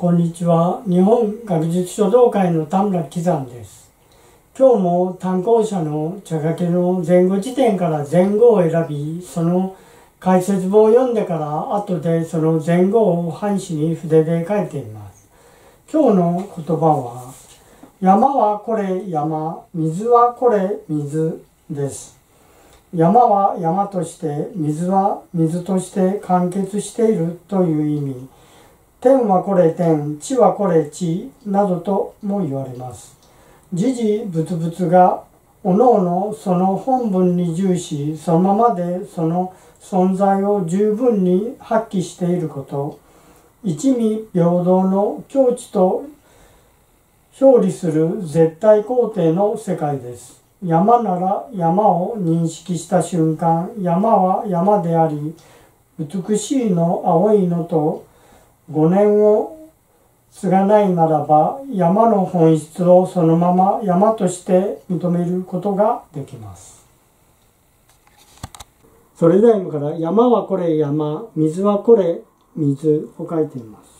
こんにちは。日本学術書道会の田村喜山です。今日も単行者の茶掛けの前後辞典から前後を選び、その解説本を読んでから後でその前後を半紙に筆で書いています。今日の言葉は、山はこれ山、水はこれ水です。山は山として、水は水として完結しているという意味。天はこれ天、地はこれ地、などとも言われます。時事仏々がおのおのその本文に重視、そのままでその存在を十分に発揮していること、一味平等の境地と表裏する絶対肯定の世界です。山なら山を認識した瞬間、山は山であり、美しいの青いのと五年を継がないならば山の本質をそのまま山として認めることができます。それでは今から山はこれ山、水はこれ水を書いています。